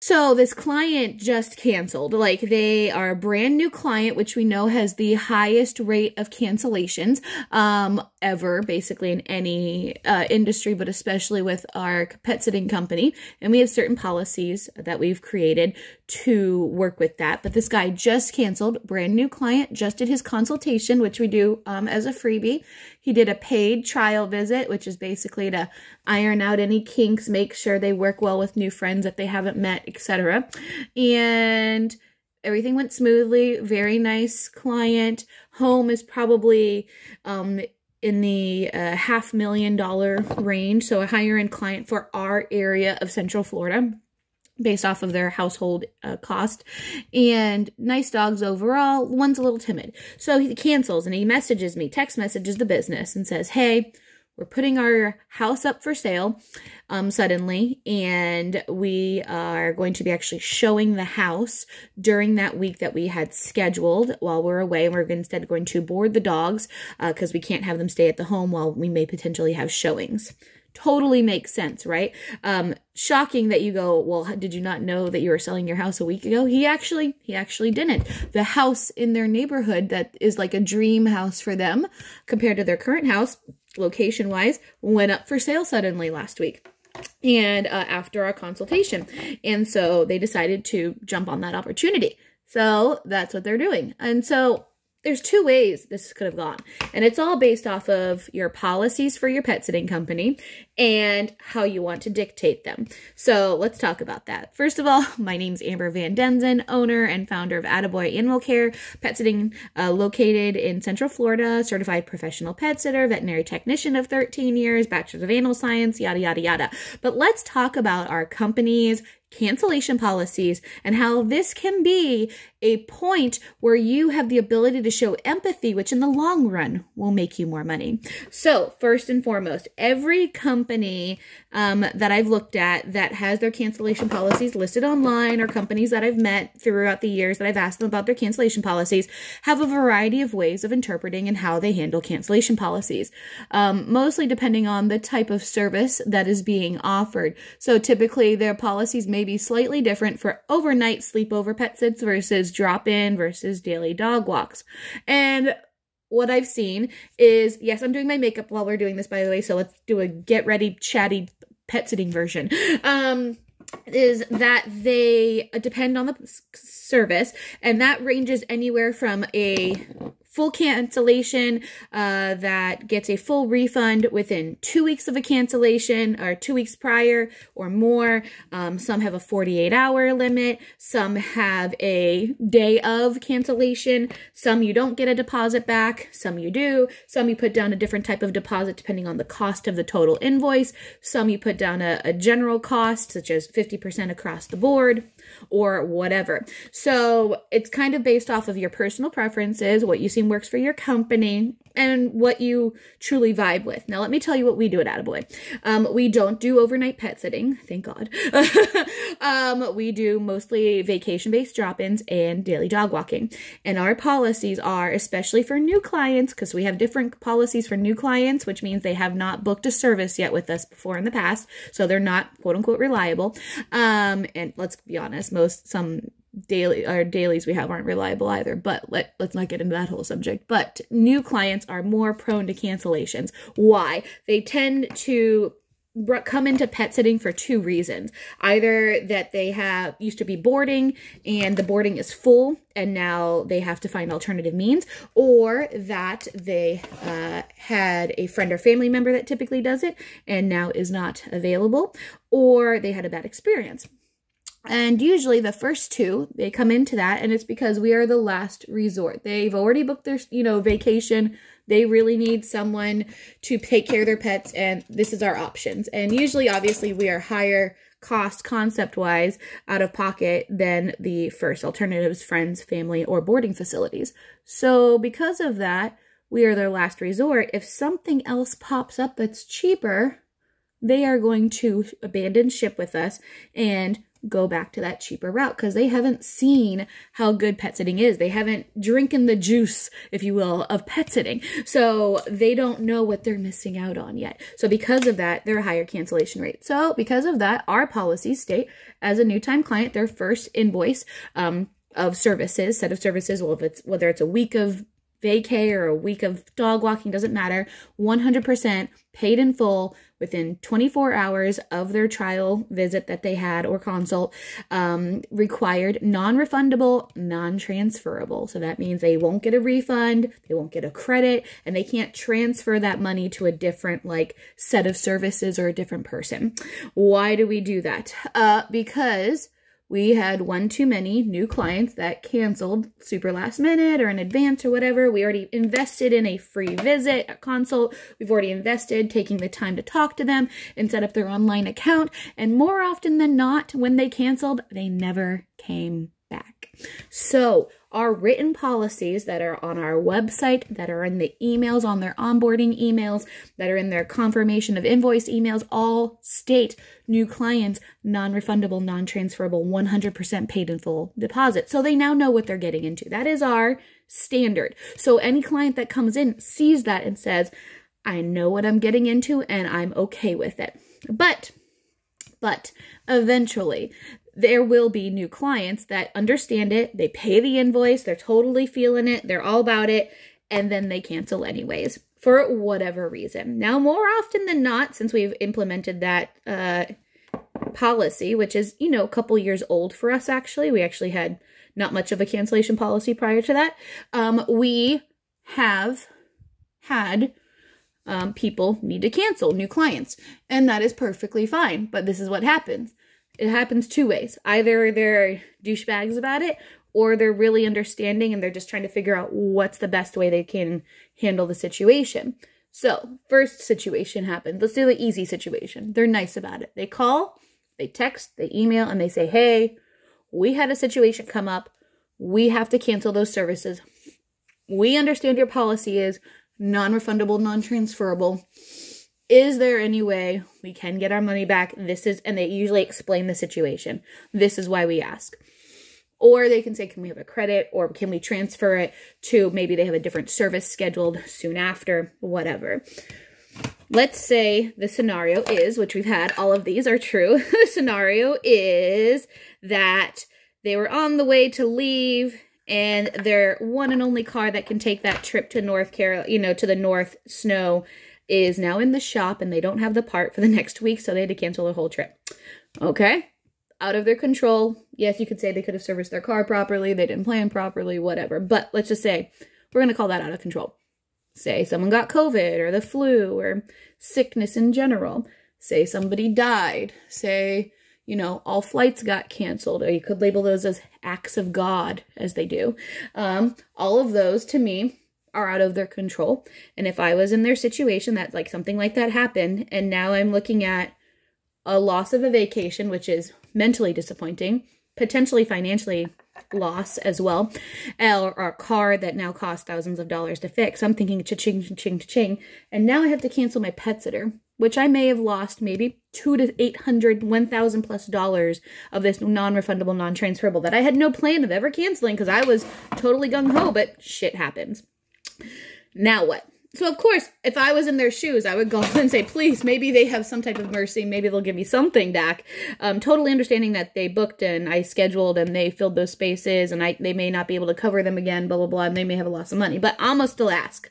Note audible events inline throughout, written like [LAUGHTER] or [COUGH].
So this client just canceled. Like they are a brand new client, which we know has the highest rate of cancellations um, ever, basically in any uh, industry, but especially with our pet sitting company. And we have certain policies that we've created to work with that. But this guy just canceled, brand new client, just did his consultation, which we do um, as a freebie. He did a paid trial visit, which is basically to iron out any kinks, make sure they work well with new friends that they haven't met, etc. And everything went smoothly. Very nice client. Home is probably um, in the uh, half million dollar range, so a higher end client for our area of Central Florida based off of their household uh, cost. And nice dogs overall. One's a little timid. So he cancels and he messages me, text messages the business and says, Hey, we're putting our house up for sale um, suddenly, and we are going to be actually showing the house during that week that we had scheduled while we're away. We're instead going to board the dogs because uh, we can't have them stay at the home while we may potentially have showings totally makes sense, right? Um, shocking that you go, well, did you not know that you were selling your house a week ago? He actually, he actually didn't. The house in their neighborhood that is like a dream house for them compared to their current house, location wise, went up for sale suddenly last week and uh, after our consultation. And so they decided to jump on that opportunity. So that's what they're doing. And so there's two ways this could have gone. And it's all based off of your policies for your pet sitting company and how you want to dictate them. So let's talk about that. First of all, [LAUGHS] my name's Amber Van Denzen, owner and founder of Attaboy Animal Care, pet sitting uh, located in Central Florida, certified professional pet sitter, veterinary technician of 13 years, bachelor's of animal science, yada, yada, yada. But let's talk about our company's cancellation policies and how this can be a point where you have the ability to show empathy, which in the long run will make you more money. So, first and foremost, every company um, that I've looked at that has their cancellation policies listed online or companies that I've met throughout the years that I've asked them about their cancellation policies have a variety of ways of interpreting and how they handle cancellation policies, um, mostly depending on the type of service that is being offered. So, typically, their policies may be slightly different for overnight sleepover pet sits versus drop in versus daily dog walks. And what I've seen is yes, I'm doing my makeup while we're doing this, by the way. So let's do a get ready, chatty pet sitting version. Um, is that they depend on the service, and that ranges anywhere from a full cancellation uh, that gets a full refund within two weeks of a cancellation or two weeks prior or more. Um, some have a 48 hour limit. Some have a day of cancellation. Some you don't get a deposit back. Some you do. Some you put down a different type of deposit depending on the cost of the total invoice. Some you put down a, a general cost, such as 50% across the board or whatever. So it's kind of based off of your personal preferences, what you seem works for your company, and what you truly vibe with. Now, let me tell you what we do at Attaboy. Um, we don't do overnight pet sitting, thank God. [LAUGHS] um, we do mostly vacation-based drop-ins and daily dog walking. And our policies are, especially for new clients, because we have different policies for new clients, which means they have not booked a service yet with us before in the past, so they're not quote-unquote reliable. Um, and let's be honest, most some daily our dailies we have aren't reliable either but let, let's not get into that whole subject. But new clients are more prone to cancellations. Why? They tend to come into pet sitting for two reasons. Either that they have used to be boarding and the boarding is full and now they have to find alternative means or that they uh, had a friend or family member that typically does it and now is not available or they had a bad experience and usually the first two, they come into that and it's because we are the last resort. They've already booked their, you know, vacation. They really need someone to take care of their pets and this is our options. And usually obviously we are higher cost concept wise out of pocket than the first alternatives, friends, family, or boarding facilities. So because of that, we are their last resort. If something else pops up that's cheaper, they are going to abandon ship with us and go back to that cheaper route because they haven't seen how good pet sitting is. They haven't drinking the juice, if you will, of pet sitting. So they don't know what they're missing out on yet. So because of that, they're a higher cancellation rate. So because of that, our policies state as a new time client, their first invoice um, of services, set of services, well, if it's whether it's a week of vacay or a week of dog walking, doesn't matter, 100% paid in full within 24 hours of their trial visit that they had or consult, um, required non-refundable, non-transferable. So that means they won't get a refund, they won't get a credit, and they can't transfer that money to a different like set of services or a different person. Why do we do that? Uh, because we had one too many new clients that canceled super last minute or in advance or whatever. We already invested in a free visit, a consult. We've already invested taking the time to talk to them and set up their online account. And more often than not, when they canceled, they never came. So our written policies that are on our website, that are in the emails, on their onboarding emails, that are in their confirmation of invoice emails, all state new clients, non-refundable, non-transferable, 100% paid in full deposit. So they now know what they're getting into. That is our standard. So any client that comes in sees that and says, I know what I'm getting into and I'm okay with it. But but eventually there will be new clients that understand it, they pay the invoice, they're totally feeling it, they're all about it, and then they cancel anyways for whatever reason. Now, more often than not, since we've implemented that uh, policy, which is, you know, a couple years old for us actually, we actually had not much of a cancellation policy prior to that, um, we have had um, people need to cancel new clients, and that is perfectly fine. But this is what happens it happens two ways. Either they're douchebags about it or they're really understanding and they're just trying to figure out what's the best way they can handle the situation. So, first situation happens. Let's do the easy situation. They're nice about it. They call, they text, they email, and they say, hey, we had a situation come up. We have to cancel those services. We understand your policy is non refundable, non transferable is there any way we can get our money back? This is, and they usually explain the situation. This is why we ask. Or they can say, can we have a credit? Or can we transfer it to maybe they have a different service scheduled soon after, whatever. Let's say the scenario is, which we've had, all of these are true. [LAUGHS] the scenario is that they were on the way to leave and their one and only car that can take that trip to North Carolina, you know, to the North Snow is now in the shop and they don't have the part for the [LAUGHS] next week, so they had to cancel the whole trip. Okay, out of their control. Yes, you could say they could have serviced their car properly, they didn't plan properly, whatever. But let's just say we're going to call that out of control. Say someone got COVID or the flu or sickness in general. Say somebody died. Say, you know, all flights got canceled, or you could label those as acts of God, as they do. Um, all of those, to me, are out of their control. And if I was in their situation that like something like that happened and now I'm looking at a loss of a vacation, which is mentally disappointing, potentially financially loss as well, or, or a car that now costs thousands of dollars to fix. I'm thinking cha-ching, cha-ching, cha-ching. And now I have to cancel my pet sitter, which I may have lost maybe two to eight hundred, one thousand plus dollars of this non-refundable, non-transferable that I had no plan of ever canceling because I was totally gung-ho, but shit happens. Now what? So of course, if I was in their shoes, I would go [LAUGHS] and say, please, maybe they have some type of mercy. Maybe they'll give me something back. Um, totally understanding that they booked and I scheduled and they filled those spaces and I they may not be able to cover them again, blah, blah, blah, and they may have a loss of money. But I'ma still ask.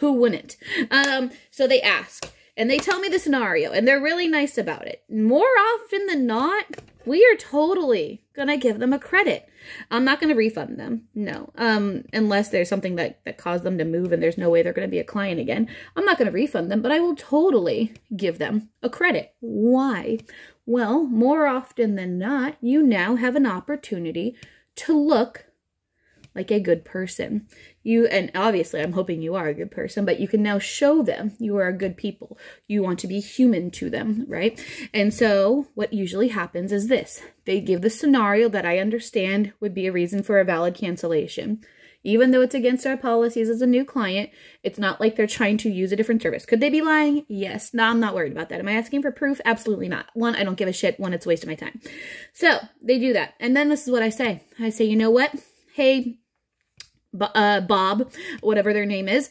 Who wouldn't? Um, so they ask and they tell me the scenario and they're really nice about it. More often than not, we are totally gonna give them a credit. I'm not gonna refund them, no. Um, unless there's something that, that caused them to move and there's no way they're gonna be a client again. I'm not gonna refund them, but I will totally give them a credit. Why? Well, more often than not, you now have an opportunity to look like a good person. You and obviously I'm hoping you are a good person, but you can now show them you are a good people. You want to be human to them, right? And so what usually happens is this. They give the scenario that I understand would be a reason for a valid cancellation. Even though it's against our policies as a new client, it's not like they're trying to use a different service. Could they be lying? Yes. No, I'm not worried about that. Am I asking for proof? Absolutely not. One, I don't give a shit. One, it's a waste of my time. So they do that. And then this is what I say. I say, you know what? Hey, uh, Bob, whatever their name is,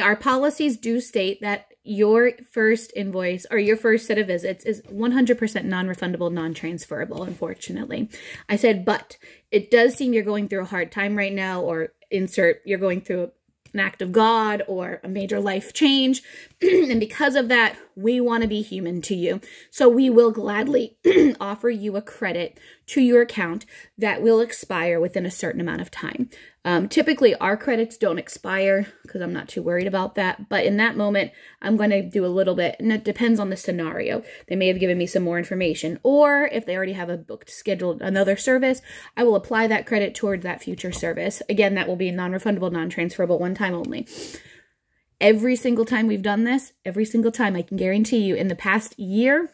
our policies do state that your first invoice or your first set of visits is 100% non-refundable, non-transferable, unfortunately. I said, but it does seem you're going through a hard time right now or insert you're going through an act of God or a major life change. [CLEARS THROAT] and because of that, we want to be human to you. So we will gladly [CLEARS THROAT] offer you a credit to your account that will expire within a certain amount of time. Um, typically, our credits don't expire because I'm not too worried about that. But in that moment, I'm going to do a little bit, and it depends on the scenario. They may have given me some more information, or if they already have a booked scheduled another service, I will apply that credit towards that future service. Again, that will be non-refundable, non-transferable, one time only. Every single time we've done this, every single time, I can guarantee you, in the past year,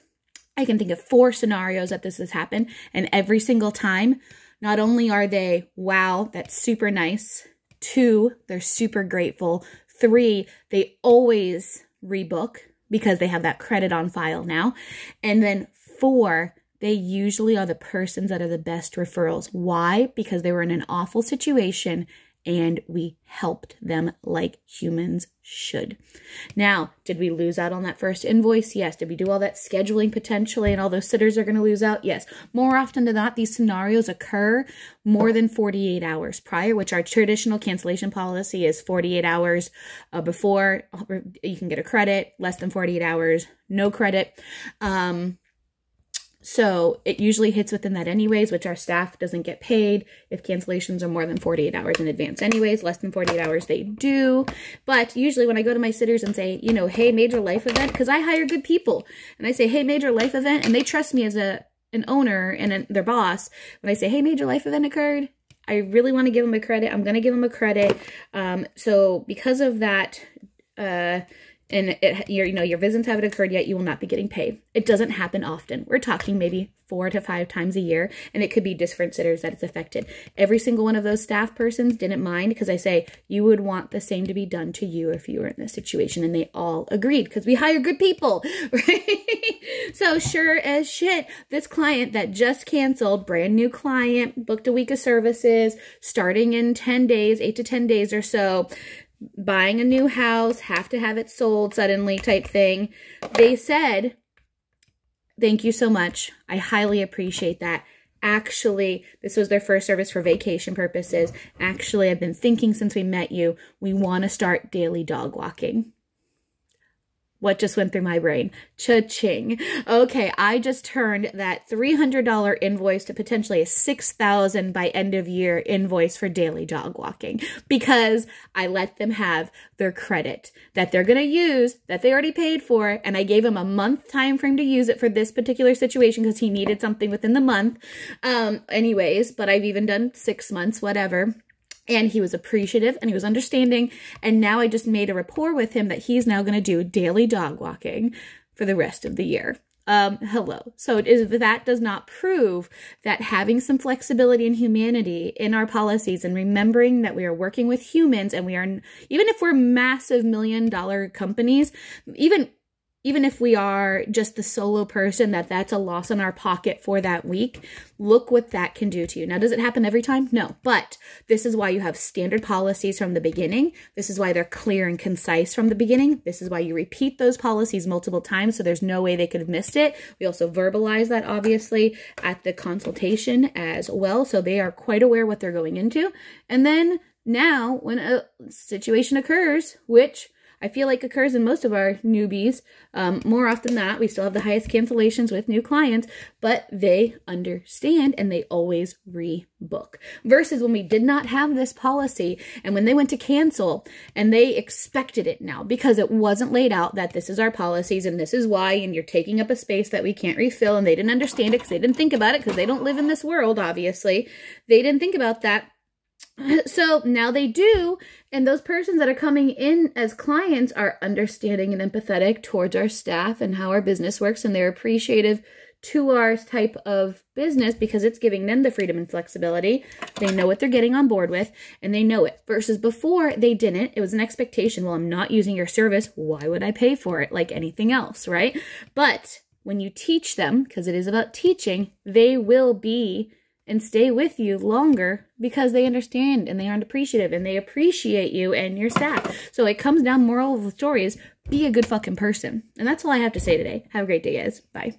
I can think of four scenarios that this has happened, and every single time not only are they, wow, that's super nice. Two, they're super grateful. Three, they always rebook because they have that credit on file now. And then four, they usually are the persons that are the best referrals. Why? Because they were in an awful situation and we helped them like humans should. Now, did we lose out on that first invoice? Yes. Did we do all that scheduling potentially and all those sitters are going to lose out? Yes. More often than not, these scenarios occur more than 48 hours prior, which our traditional cancellation policy is 48 hours uh, before you can get a credit, less than 48 hours, no credit. Um, so it usually hits within that anyways, which our staff doesn't get paid if cancellations are more than 48 hours in advance anyways. Less than 48 hours they do. But usually when I go to my sitters and say, you know, hey, major life event, because I hire good people. And I say, hey, major life event, and they trust me as a an owner and a, their boss. When I say, hey, major life event occurred, I really want to give them a credit. I'm going to give them a credit. Um, so because of that, uh, and it, you know, your visits haven't occurred yet, you will not be getting paid. It doesn't happen often. We're talking maybe four to five times a year, and it could be different sitters that it's affected. Every single one of those staff persons didn't mind because I say you would want the same to be done to you if you were in this situation, and they all agreed because we hire good people, [LAUGHS] right? so sure as shit, this client that just canceled, brand new client, booked a week of services, starting in 10 days, eight to 10 days or so, buying a new house, have to have it sold suddenly type thing. They said, thank you so much. I highly appreciate that. Actually, this was their first service for vacation purposes. Actually, I've been thinking since we met you, we want to start daily dog walking what just went through my brain. Cha-ching. Okay, I just turned that $300 invoice to potentially a 6000 by end of year invoice for daily dog walking because I let them have their credit that they're going to use that they already paid for and I gave him a month time frame to use it for this particular situation because he needed something within the month. Um anyways, but I've even done 6 months whatever and he was appreciative and he was understanding. And now i just made a rapport with him that he's now going to do daily dog walking for the rest of the year. Um hello. So it is that does not prove that having some flexibility and humanity in our policies and remembering that we are working with humans and we are even if we're massive million dollar companies even even if we are just the solo person that that's a loss in our pocket for that week look what that can do to you. Now does it happen every time? No but this is why you have standard policies from the beginning. This is why they're clear and concise from the beginning. This is why you repeat those policies multiple times so there's no way they could have missed it. We also verbalize that obviously at the consultation as well so they are quite aware what they're going into. And then now when a situation occurs which I feel like occurs in most of our newbies. Um, more often than not, we still have the highest cancellations with new clients, but they understand and they always rebook. Versus when we did not have this policy and when they went to cancel and they expected it now because it wasn't laid out that this is our policies and this is why, and you're taking up a space that we can't refill, and they didn't understand it because they didn't think about it because they don't live in this world, obviously. They didn't think about that [CLEARS THROAT] so now they do, and those persons that are coming in as clients are understanding and empathetic towards our staff and how our business works, and they're appreciative to our type of business because it's giving them the freedom and flexibility. They know what they're getting on board with and they know it. Versus before they didn't. It was an expectation. Well, I'm not using your service. Why would I pay for it like anything else, right? But when you teach them, because it is about teaching, they will be and stay with you longer because they understand and they aren't appreciative and they appreciate you and your staff. So it comes down moral of the story is be a good fucking person. And that's all I have to say today. Have a great day, guys. Bye.